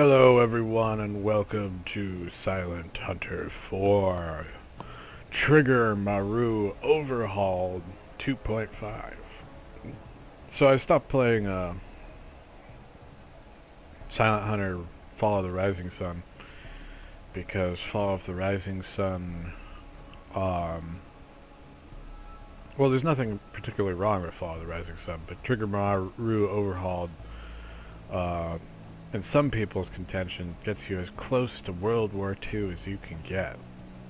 Hello everyone and welcome to Silent Hunter 4 Trigger Maru Overhauled 2.5 So I stopped playing uh, Silent Hunter Fall of the Rising Sun because Fall of the Rising Sun um, well there's nothing particularly wrong with Fall of the Rising Sun but Trigger Maru Overhauled uh, in some people's contention, gets you as close to World War II as you can get.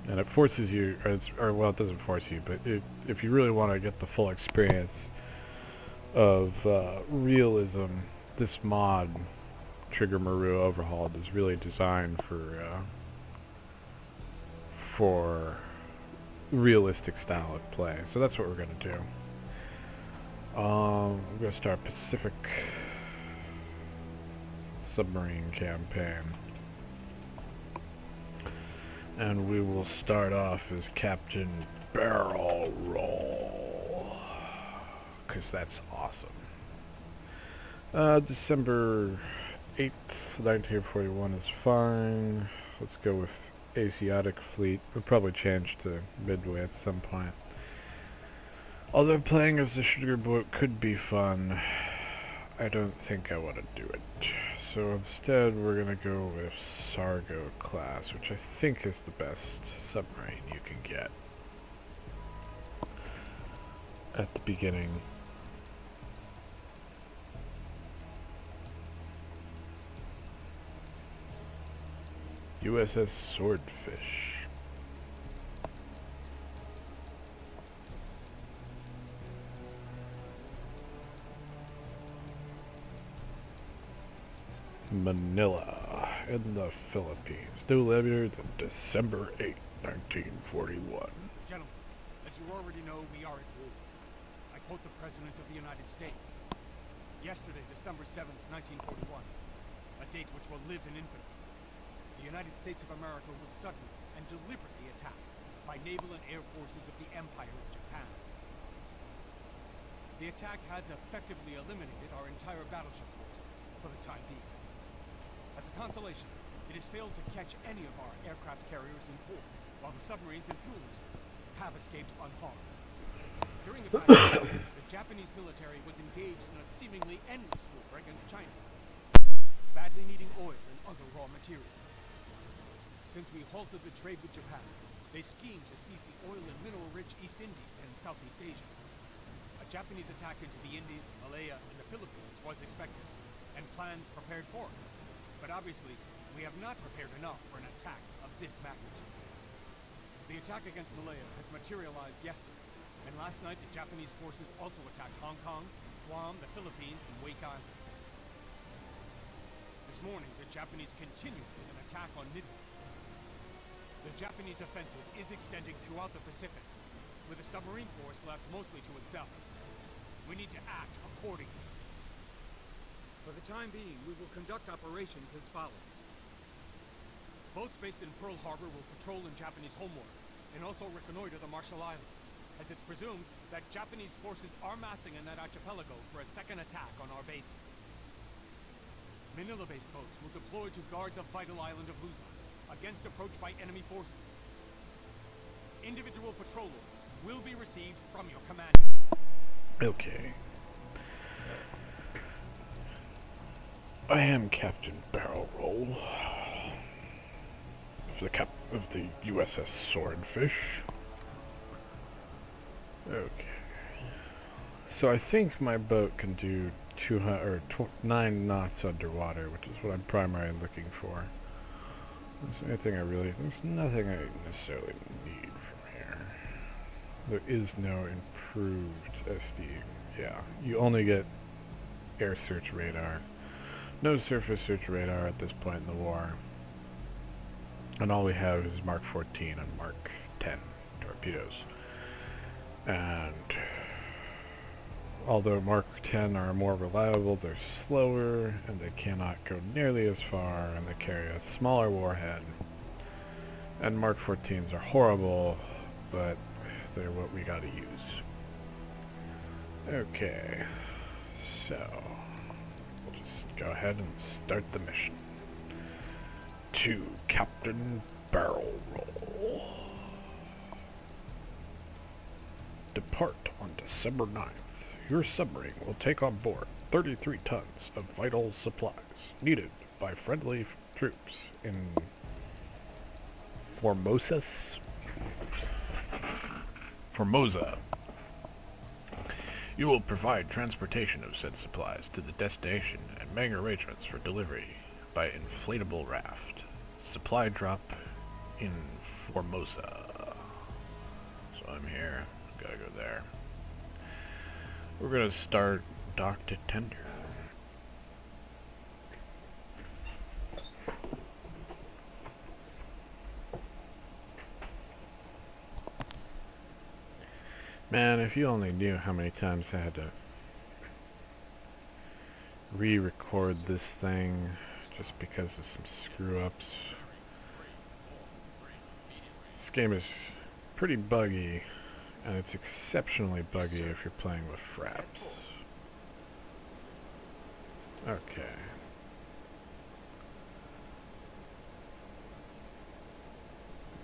And it forces you, or, or well, it doesn't force you, but it, if you really want to get the full experience of uh, realism, this mod, Trigger Maru Overhauled, is really designed for uh, for realistic style of play. So that's what we're going to do. Um, I'm going to start Pacific submarine campaign. And we will start off as Captain Barrel Roll. Because that's awesome. Uh, December 8th, 1941 is fine. Let's go with Asiatic Fleet. We'll probably change to Midway at some point. Although playing as the sugar boat could be fun, I don't think I want to do it. So instead we're going to go with Sargo class, which I think is the best submarine you can get at the beginning. USS Swordfish. Manila in the Philippines, no later than December 8, 1941. Gentlemen, as you already know, we are at war. I quote the President of the United States. Yesterday, December 7, 1941, a date which will live in infamy, the United States of America was suddenly and deliberately attacked by naval and air forces of the Empire of Japan. The attack has effectively eliminated our entire battleship force for the time being. As a consolation, it has failed to catch any of our aircraft carriers in port, while the submarines and fuel reserves have escaped unharmed. During the battle, the Japanese military was engaged in a seemingly endless war against China, badly needing oil and other raw materials. Since we halted the trade with Japan, they schemed to seize the oil and mineral-rich East Indies and Southeast Asia. A Japanese attack into the Indies, Malaya, and the Philippines was expected, and plans prepared for it. But obviously, we have not prepared enough for an attack of this magnitude. The attack against Malaya has materialized yesterday, and last night the Japanese forces also attacked Hong Kong, Guam, the Philippines, and Wake Island. This morning, the Japanese continued with an attack on Midway. The Japanese offensive is extending throughout the Pacific, with the submarine force left mostly to itself. We need to act accordingly. For the time being, we will conduct operations as follows. Boats based in Pearl Harbor will patrol in Japanese homewards, and also reconnoiter the Marshall Islands, as it's presumed that Japanese forces are massing in that archipelago for a second attack on our bases. Manila-based boats will deploy to guard the vital island of Luzon against approach by enemy forces. Individual patrol orders will be received from your commander. Okay. I am Captain Barrel Roll of the cap of the USS Swordfish. Okay. So I think my boat can do 200 or 9 knots underwater, which is what I'm primarily looking for. Is there anything I really there's nothing I necessarily need from here. There is no improved SD. Yeah, you only get air search radar. No surface search radar at this point in the war. And all we have is Mark 14 and Mark 10 torpedoes. And although Mark 10 are more reliable, they're slower and they cannot go nearly as far and they carry a smaller warhead. And Mark 14s are horrible, but they're what we gotta use. Okay, so go ahead and start the mission. to Captain Barrel Roll. Depart on December 9th. Your submarine will take on board 33 tons of vital supplies needed by friendly troops in Formosas? Formosa. You will provide transportation of said supplies to the destination and make arrangements for delivery by inflatable raft. Supply drop in Formosa. So I'm here. Gotta go there. We're gonna start dock to tender. Man, if you only knew how many times I had to re-record this thing just because of some screw-ups. This game is pretty buggy, and it's exceptionally buggy if you're playing with fraps. Okay.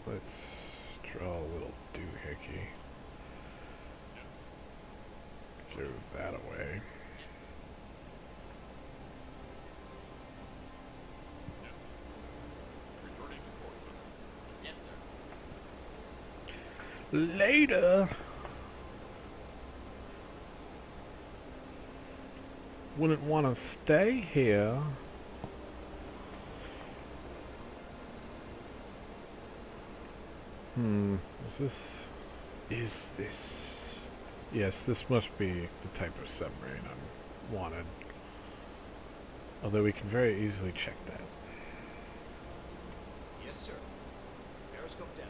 Let's draw a little doohickey. Throw that away. Later. Wouldn't want to stay here. Hmm, is this... Is this... Yes, this must be the type of submarine I'm wanted. Although we can very easily check that. Yes, sir. Periscope down.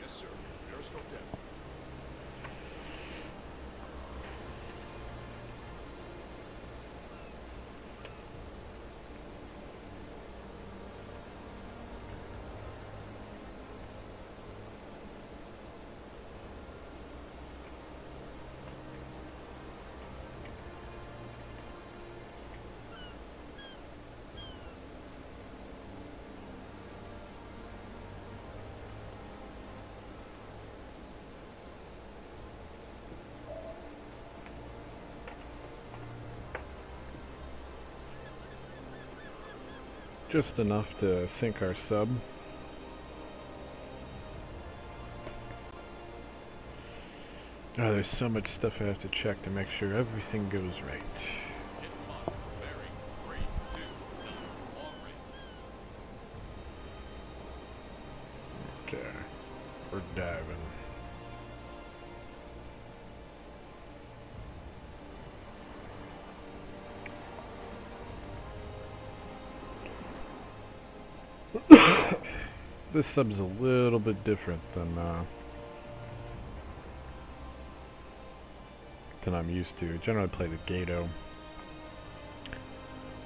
Yes, sir. Periscope down. Just enough to sink our sub. Oh, there's so much stuff I have to check to make sure everything goes right. This sub's a little bit different than uh, than I'm used to. I generally play the Gato,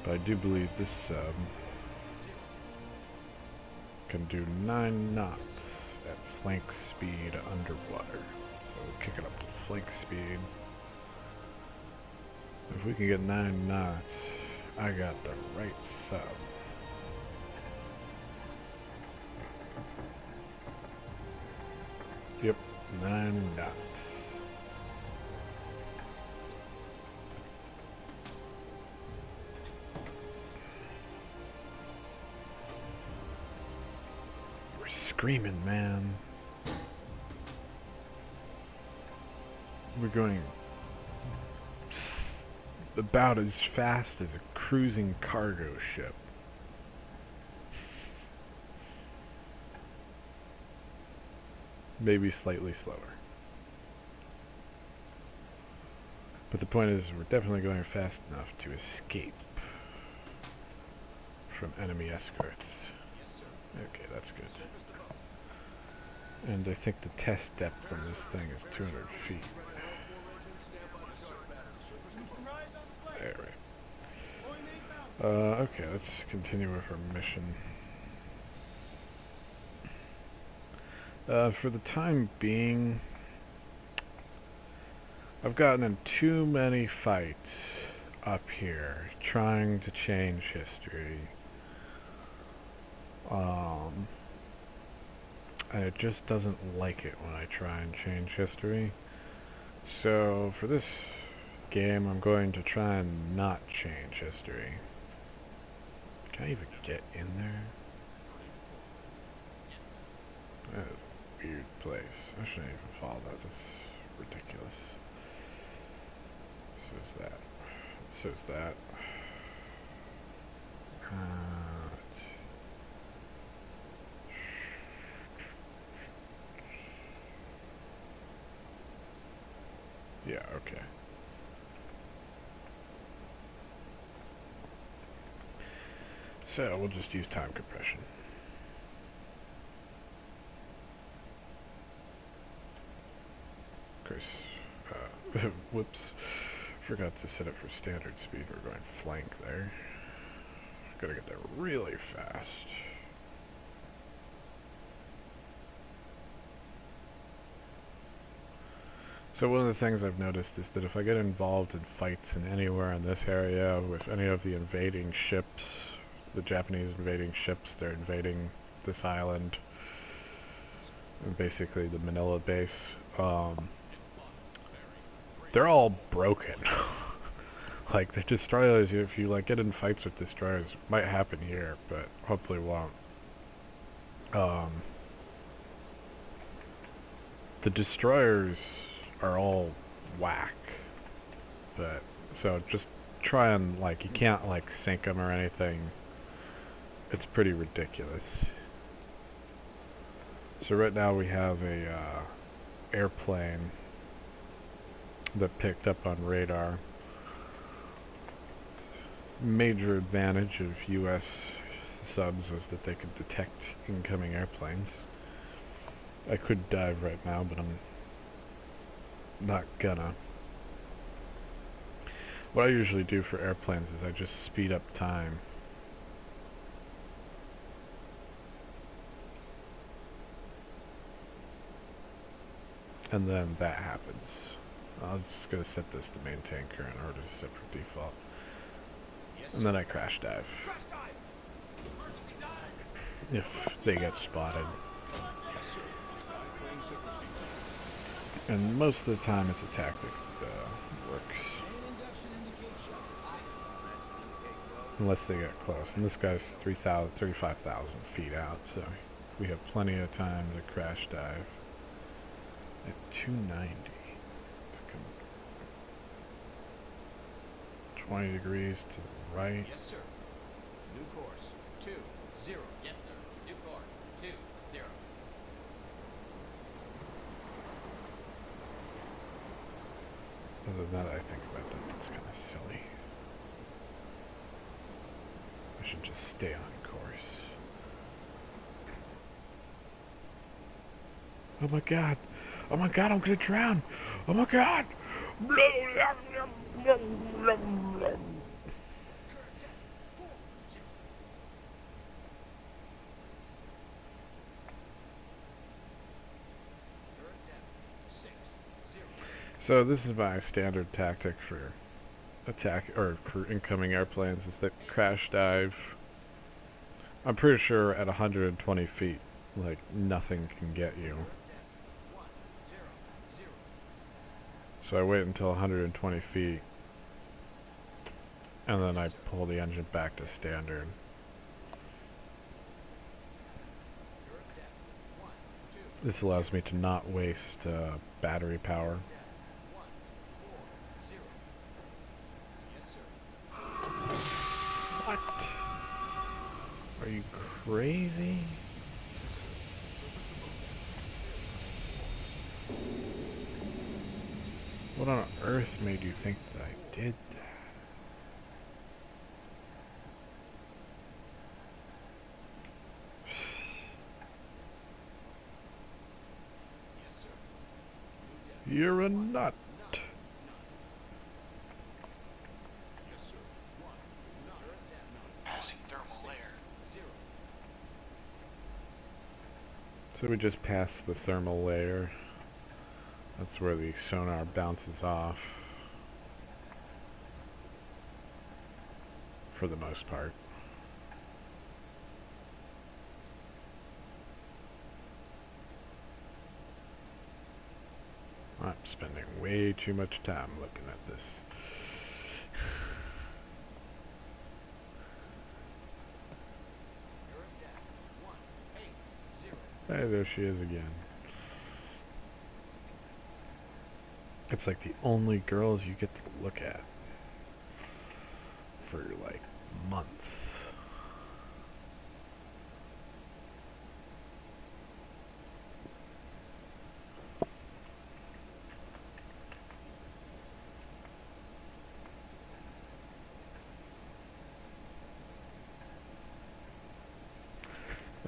but I do believe this sub can do nine knots at flank speed underwater. So we'll kick it up to flank speed. If we can get nine knots, I got the right sub. Nine knots. We're screaming, man. We're going about as fast as a cruising cargo ship. Maybe slightly slower. But the point is, we're definitely going fast enough to escape from enemy escorts. Yes. Okay, that's good. Surface the boat. And I think the test depth on this thing is 200 feet. There, right. Uh, okay, let's continue with our mission. Uh, for the time being, I've gotten in too many fights up here trying to change history. Um, and it just doesn't like it when I try and change history. So for this game, I'm going to try and not change history. Can I even get in there? A weird place. I shouldn't even follow that. That's ridiculous. So is that. So is that. Yeah, okay. So we'll just use time compression. Course, uh, whoops, forgot to set it for standard speed. We're going flank there. Gotta get there really fast. So one of the things I've noticed is that if I get involved in fights in anywhere in this area with any of the invading ships, the Japanese invading ships, they're invading this island, basically the Manila base, um, they're all broken. like the destroyers, if you like get in fights with destroyers, might happen here, but hopefully won't. Um, the destroyers are all whack, but so just try and like you can't like sink them or anything. It's pretty ridiculous. So right now we have a uh, airplane that picked up on radar. Major advantage of U.S. subs was that they could detect incoming airplanes. I could dive right now, but I'm not gonna. What I usually do for airplanes is I just speed up time. And then that happens. I'm just gonna set this to maintain current or to set for default. And then I crash dive. Crash dive! Dive! If they get spotted. Yes, sir. Playing super steam. And most of the time it's a tactic that uh, works. Unless they get close. And this guy's 3,000, 35,000 feet out, so we have plenty of time to crash dive. At 290. to come 20 degrees to the right. Yes, sir. New course. Two, zero. Yes, sir. New course. Two, zero. Other than that, I think about that, that's kind of silly. I should just stay on course. Oh my god! Oh my god, I'm gonna drown! Oh my god! So this is my standard tactic for attack or for incoming airplanes is that crash dive. I'm pretty sure at 120 feet, like nothing can get you. Current depth. One, zero, zero. So I wait until 120 feet, and then I pull the engine back to standard. This allows me to not waste uh, battery power. What? Are you crazy? What on earth made you think that I did that? Yes, sir. You're a nut. Yes, sir. One, none. Current depth. None. Passing thermal Six, layer. zero. So we just passed the thermal layer. That's where the sonar bounces off. for the most part. I'm spending way too much time looking at this. Europe deck. One, eight, zero. Hey, there she is again. It's like the only girls you get to look at for like months.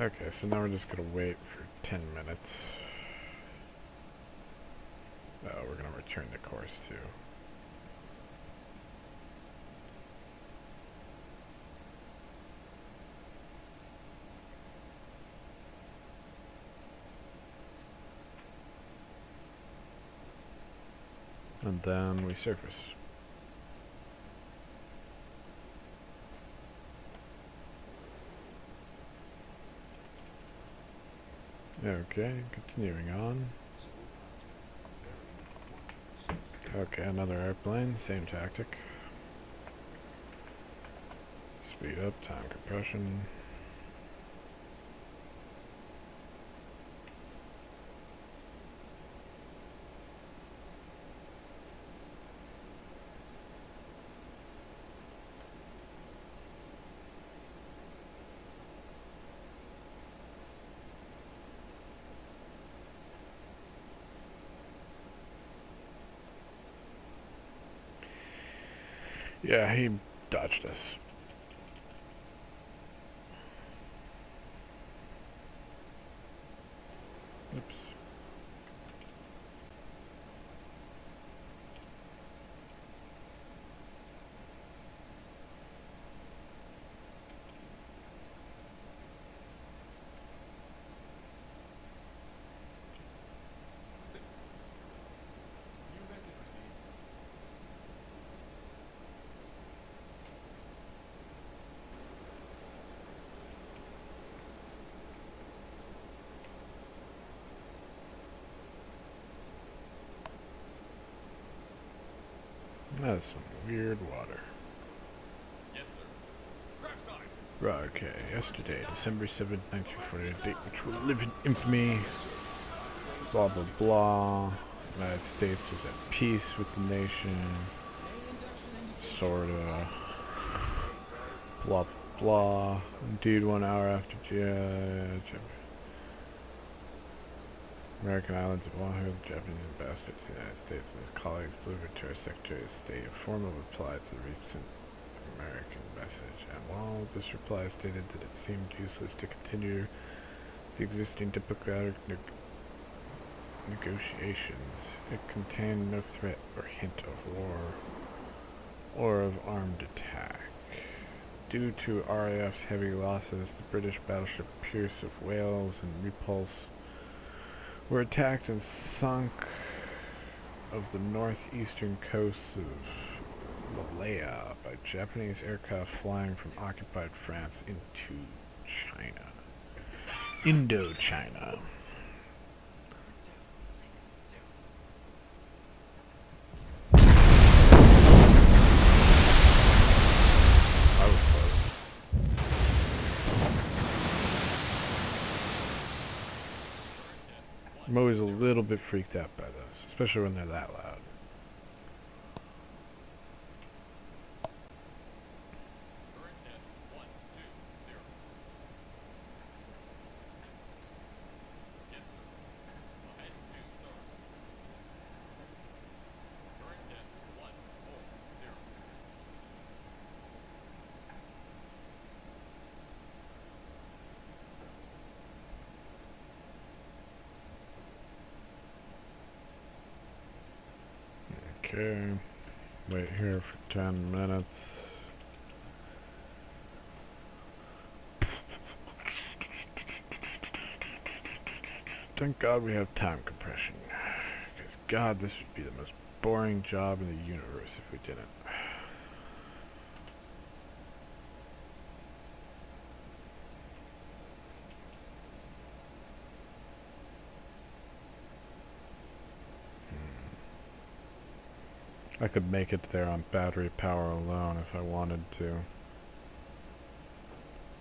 Okay, so now we're just gonna wait for 10 minutes. Oh, we're gonna return to course two. And then we surface. Okay, continuing on. Okay, another airplane, same tactic. Speed up, time compression. Yeah, he dodged us. Oops. New message received. That's some weird water. Yes, sir. Time. Okay, yesterday, December 7th, 1948, date which will live in infamy. Blah blah blah. United States was at peace with the nation. Sorta. Blah blah blah. Indeed, one hour after American islands of Oahu, the Japanese ambassador to the United States and his colleagues delivered to our Secretary of State a formal reply to the recent American message, and while this reply stated that it seemed useless to continue the existing diplomatic neg- negotiations, it contained no threat or hint of war or of armed attack. Due to RAF's heavy losses, the British battleship Prince of Wales and Repulse were attacked and sunk of the northeastern coasts of Malaya by Japanese aircraft flying from occupied France into China. Indochina. I was close. I'm always a little bit freaked out by those, especially when they're that loud. Current depth. One, two, zero. Yes, sir. Ahead two stars. Current depth. One, four, zero. Okay. Wait here for 10 minutes. Thank God we have time compression. Because God, this would be the most boring job in the universe if we didn't. I could make it there on battery power alone if I wanted to.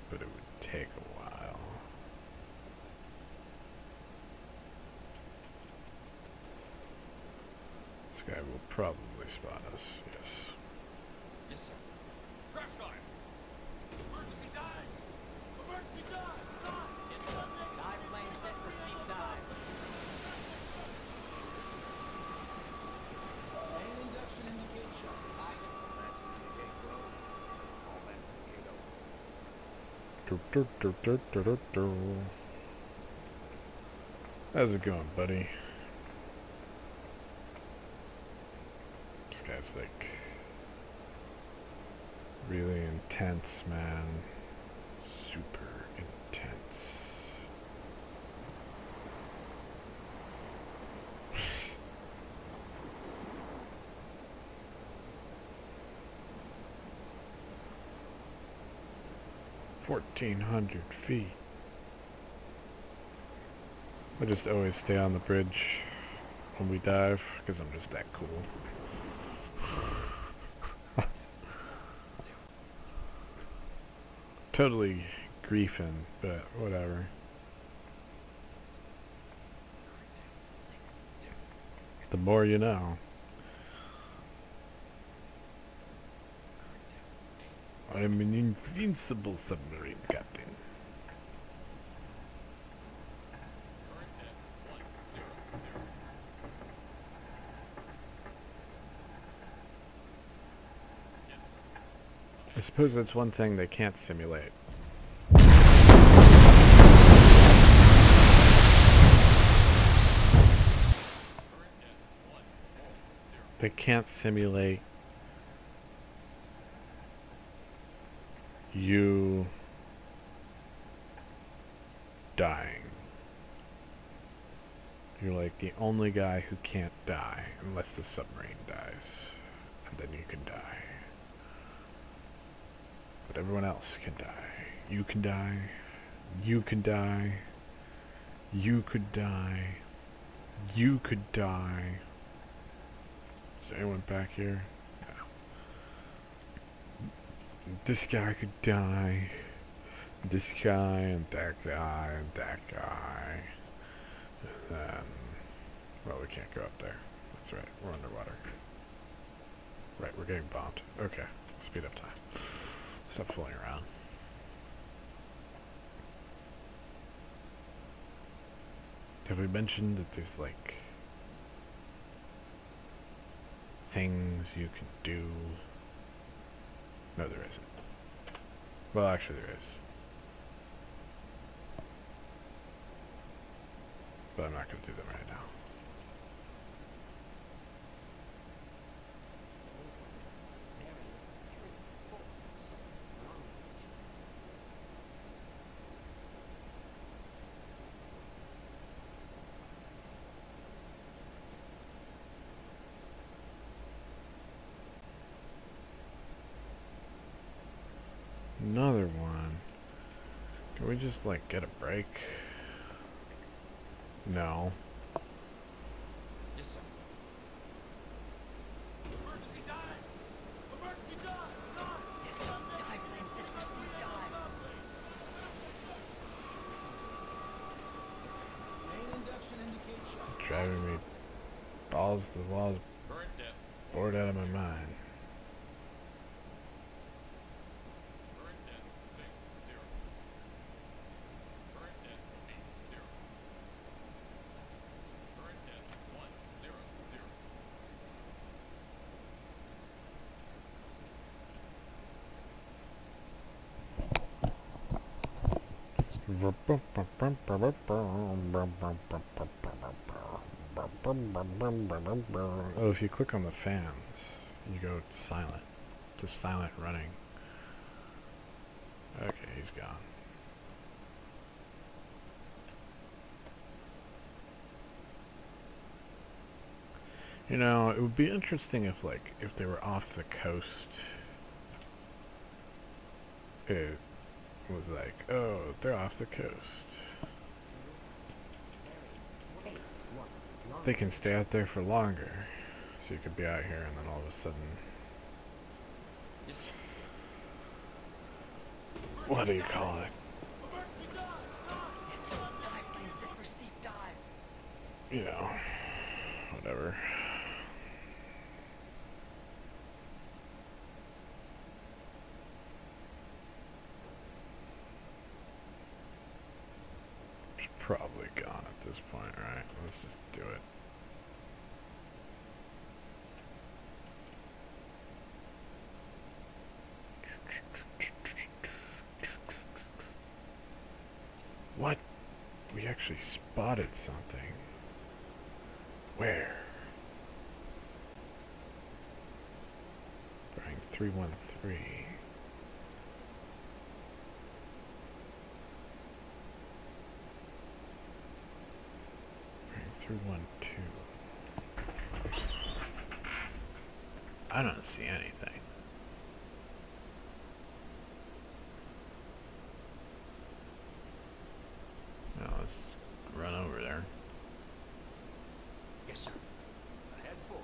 But it would take a while. This guy will probably spot us, yes. Yes, sir. Crash dive! Emergency dive! Emergency dive! Dive! Yes, sir. Dive plane set for steep dive. Main induction indicates shut. Aye. Do, do, do, do, do, do, do. How's it going, buddy? This guy's like really intense, man. 1,300 feet. I just always stay on the bridge when we dive, because I'm just that cool. totally griefing, but whatever. The more you know. I'm an invincible submarine captain. I suppose that's one thing they can't simulate. They can't simulate you dying. You're like the only guy who can't die unless the submarine dies. And then you can die. But everyone else can die. You can die. You can die. You could die. You could die. Is anyone back here? This guy could die. This guy and that guy and that guy. And then, well, we can't go up there. That's right. We're underwater. Right, we're getting bombed. Okay. Speed up time. Stop fooling around. Have we mentioned that there's like things you can do? No, there isn't. Well, actually, there is. But I'm not going to do them right now. Another one. Can just like get a break? No. Yes, sir. Emergency dive! Emergency dive! Dive! Yes, sir. Dive plane set for steep dive. Main induction indicates shut. Driving me balls to the walls, Current depth. bored out of my mind. Current depth. Six. Zero. Current depth. Eight. Zero. Current depth. One. Zero. Zero. Oh, if you click on the fans, you go to silent. To silent running. Okay, he's gone. You know, it would be interesting if, like, if they were off the coast, it was like, oh, they're off the coast. They can stay out there for longer. So you could be out here and then all of a sudden, what do you call it? You know, whatever. It's probably gone at this point, right? Let's just do it. What? We actually spotted something. Where? Bearing 313. 312. I don't see anything. Now let's run over there. Yes, sir. Ahead full.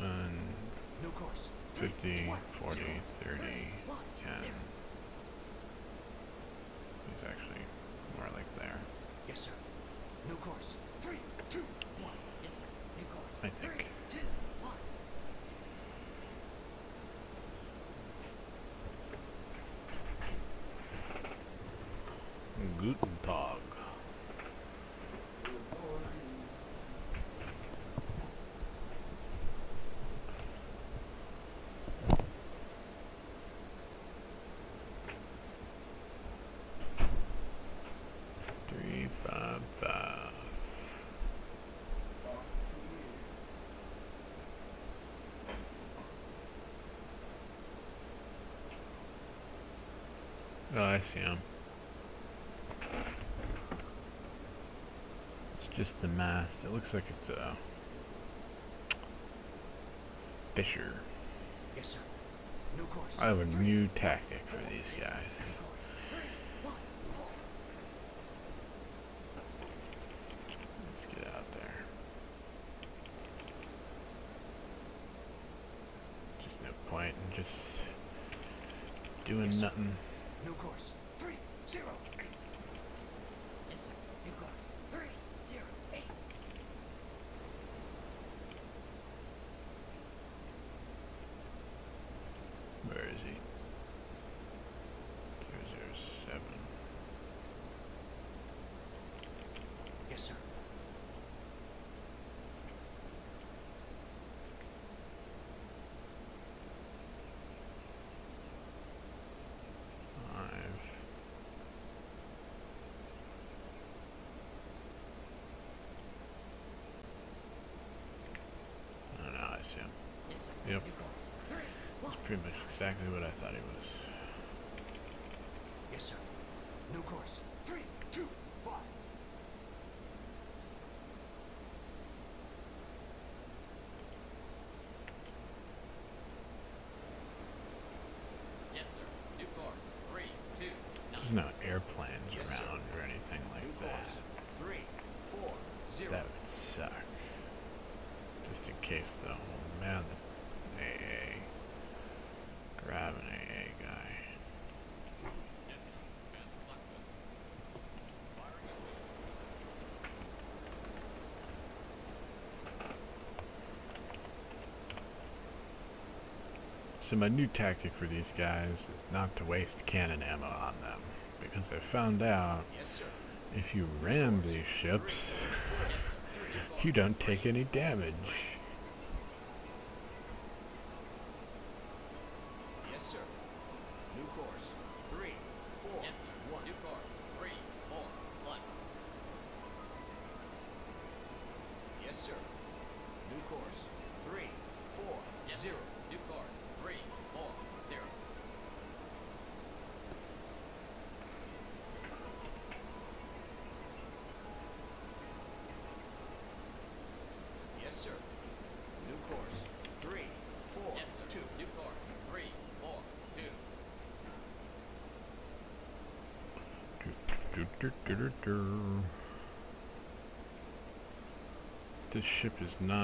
One, New course. 50, 40, 30, 10. He's actually more like there, Yes, sir. New course. Three, two, one. Yes, sir. New course. I think. Two, one. Guten Tag. Three five five. Oh, I see him. Just the mast. It looks like it's a Fisher. Yes, sir. New course. I have a new tactic for these guys. New course. Three, one, four. Let's get out there. Just no point in just doing Yes, nothing. New course. Three, zero, eight. Yes, sir. New course. Three, zero, eight. Where is he? Zero zero seven. Yes, sir. Five. Oh no, I see him. Yes, sir. Yep. New course. Three, one. Pretty much exactly what I thought he was. Yes, sir. New course. Three, two, five. Yes, sir. New course. Three, two, There's no airplanes Yes, sir. around or anything like New that. course. Three, four, zero. That would suck. Just in case though. Oh man, the AA. Grab an AA guy. Yes, sir. Fast Blackwood. Firing at will. So my new tactic for these guys is not to waste cannon ammo on them. Because I found out Yes, if you ram these ships, you don't take any damage.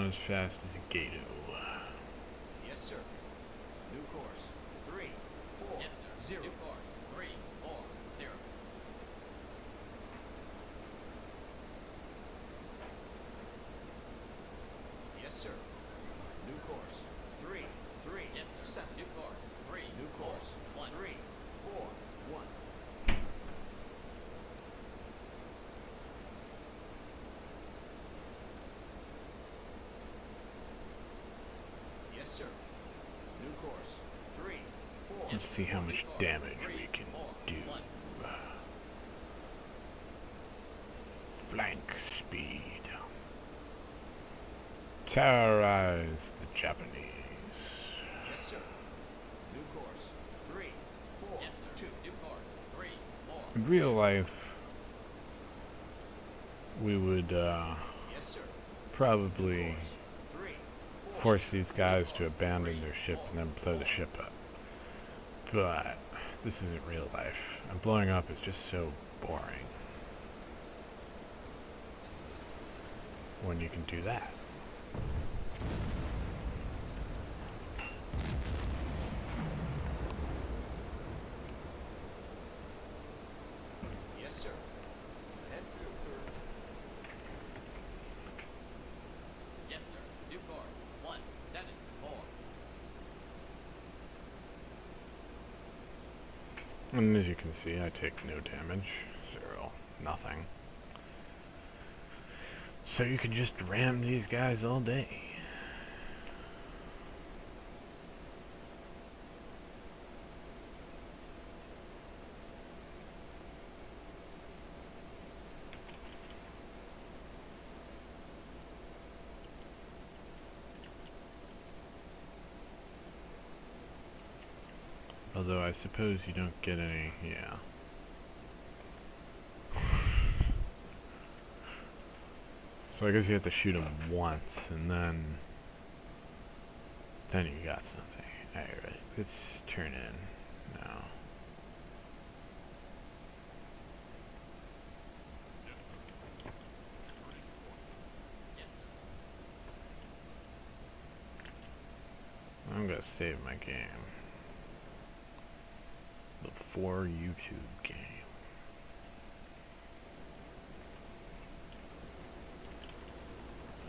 As fast as a Gato. Yes, sir. New course. Three, four, Yes, sir. zero. New course. Three, four, zero. Yes, sir. New course. Three, three, Yes, sir. seven. New course. Three, New four, course. one. Three, four, one. Yes, sir. New course. Three, four. Let's see how much damage we can do. Flank speed. Terrorize the Japanese. Yes, sir. New course. Three, four, Yes, two. New course. Three, four. In real life, we would uh, Yes, sir. probably Three, four. force these guys to abandon their ship and then blow the ship up. But this isn't real life, and blowing up is just so boring. When you can do that. Yes, sir. Head through. Yes, sir. New course. One, seven, four. And as you can see, I take no damage. Zero. Nothing. So you can just ram these guys all day. Although I suppose you don't get any, yeah. So I guess you have to shoot them once, and then, then you got something. Alright, let's turn in now. I'm gonna save my game. The for YouTube game.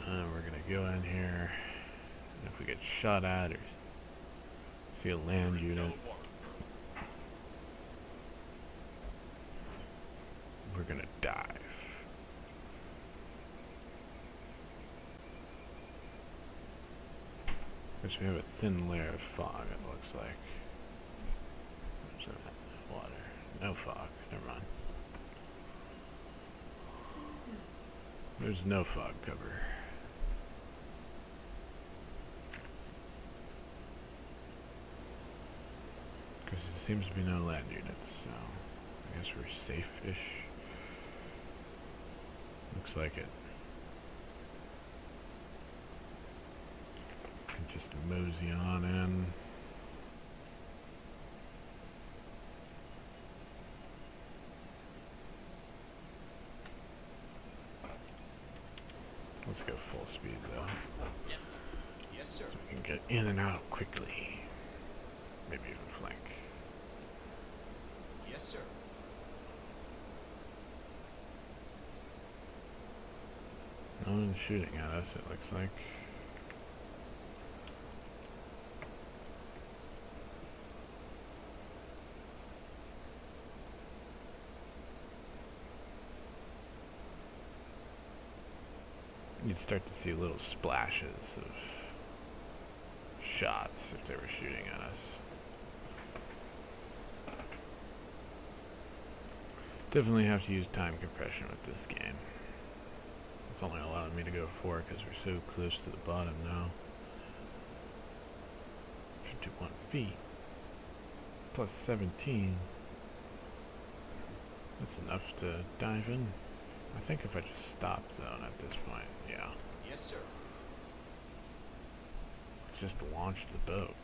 And uh, we're gonna go in here. If we get shot at or see a land unit, we're gonna dive. Which we have a thin layer of fog, it looks like. Water. No fog. Never mind. There's no fog cover. Because there seems to be no land units, so I guess we're safe-ish. Looks like it. Just mosey on in. Let's go full speed though. Yes, sir. Yes, sir. We can get in and out quickly. Maybe even flank. Yes, sir. No one's shooting at us, it looks like. You'd start to see little splashes of shots if they were shooting at us. Definitely have to use time compression with this game. It's only allowing me to go four because we're so close to the bottom now. 51 feet. Plus 17. That's enough to dive in. I think if I just stop zone at this point, yeah. Yes, sir. Just launch the boat.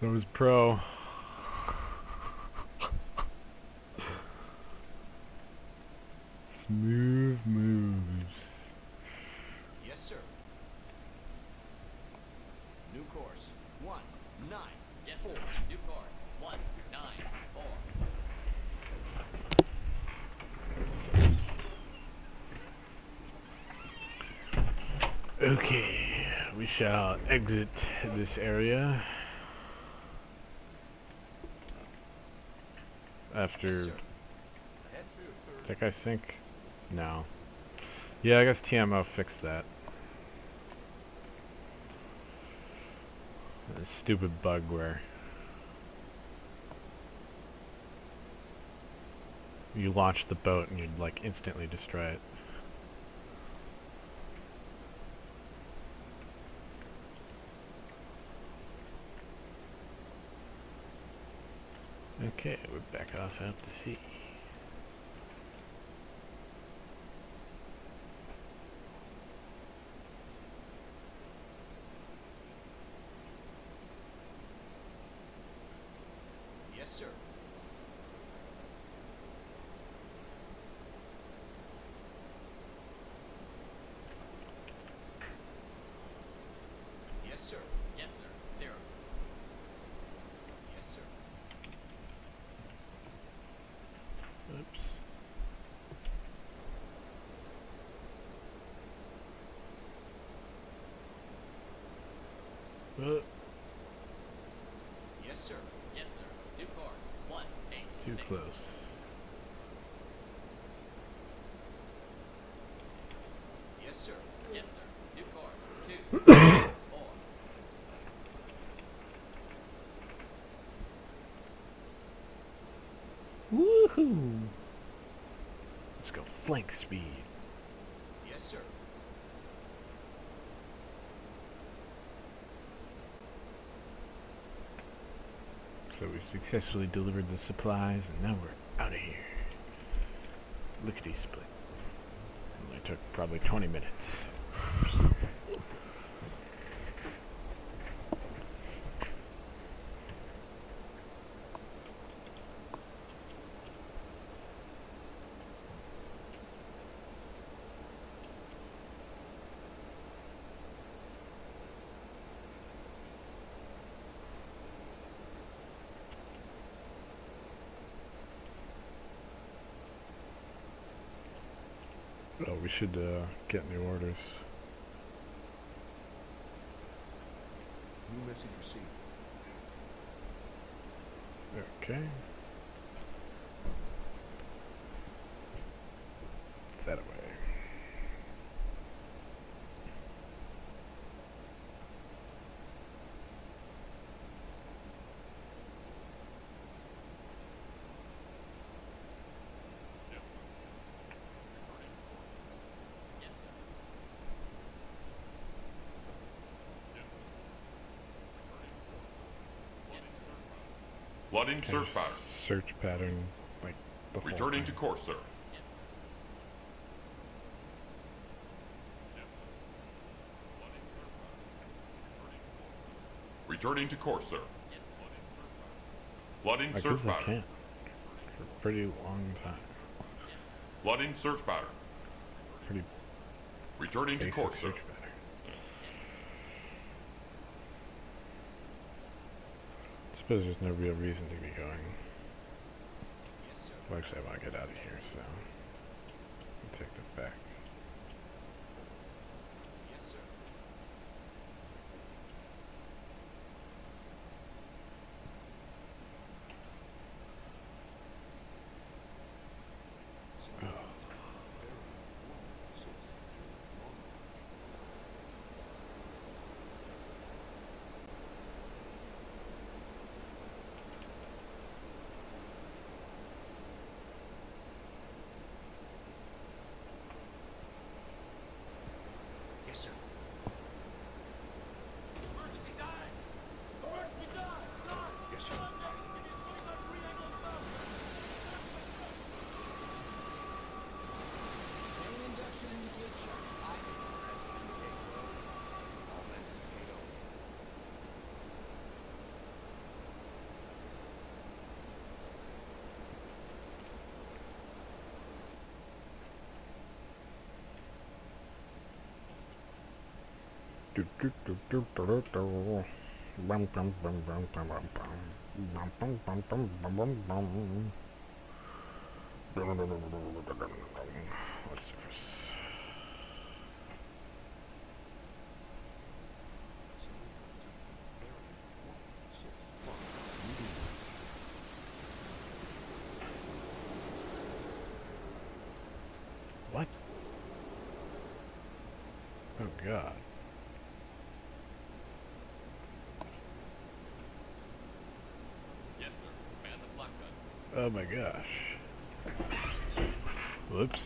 that was pro. Shall exit this area. After yes, sir. Head through third. Did that guy sink? No. Yeah, I guess TMO fixed that. That stupid bug where you launch the boat and you'd like instantly destroy it. Okay, we're back off out to sea. Yes, sir. Yes, sir. Yes, sir. Zero. Yes, sir. Oops. Uh, Yes, sir. Yes, sir. New course. One, eight, too six. close. Yes, sir. Yes, sir. New course. Two, four. Woohoo! Let's go flank speed. Yes, sir. So we successfully delivered the supplies and now we're out of here. Lickety split. Only took probably 20 minutes. Should uh, get new orders. New message received. Okay. Flooding search pattern. Search pattern, like the Returning to course, sir. Returning to course, sir. Flooding search guess I pattern. can't. For a pretty long time. Flooding search pattern. Pretty Returning to course, sir. pattern. There's no real reason to be going. Well, actually, I want to get out of here, so I'll take that back. Do, do, do, do, do, do, do. Bum, bum, bum, bum, bum, bum, bum. Bum, bum, bum, bum, bum, bum, bum. What's this? What? Oh god. Yes, sir. Man the flak gun. Oh my gosh. Whoops.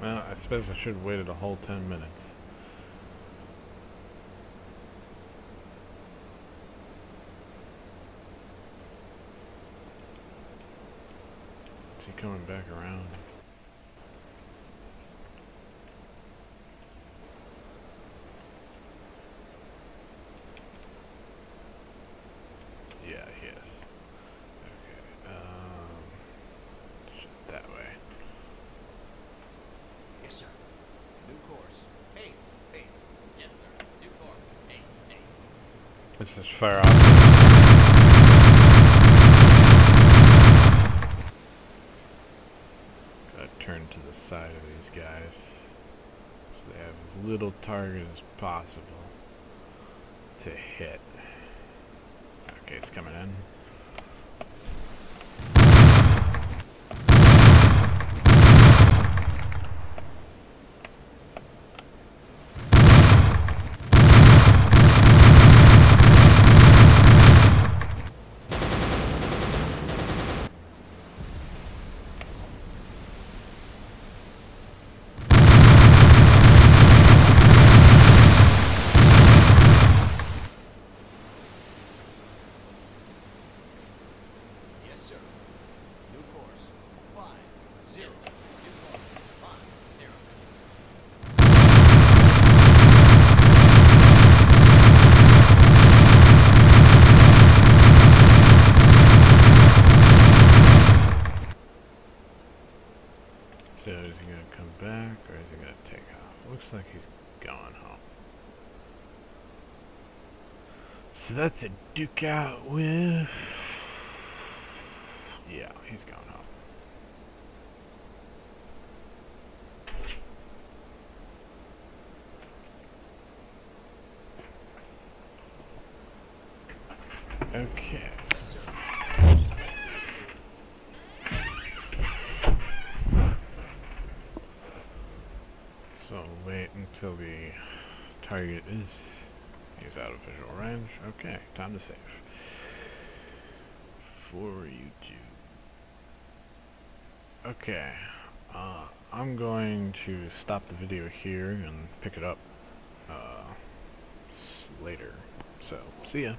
Well, I suppose I should have waited a whole 10 minutes. Coming back around? Yeah, he is. Okay, um, that way. Yes, sir. New course. Hey, hey. Yes, sir. New course. Eight, eight. Let's just fire off. Gotta turn to the side of these guys. So they have as little target as possible to hit. Okay, it's coming in. Yes, sir. New course. Five, zero. Yes, sir. New course. Five, zero. So is he gonna come back or is he gonna take off? Looks like he's going home. A Duke out with. Yeah, he's going home. Okay. So wait until the target is is out of range. Okay, time to save. For YouTube. Okay. Uh, I'm going to stop the video here and pick it up uh, later. So, see ya.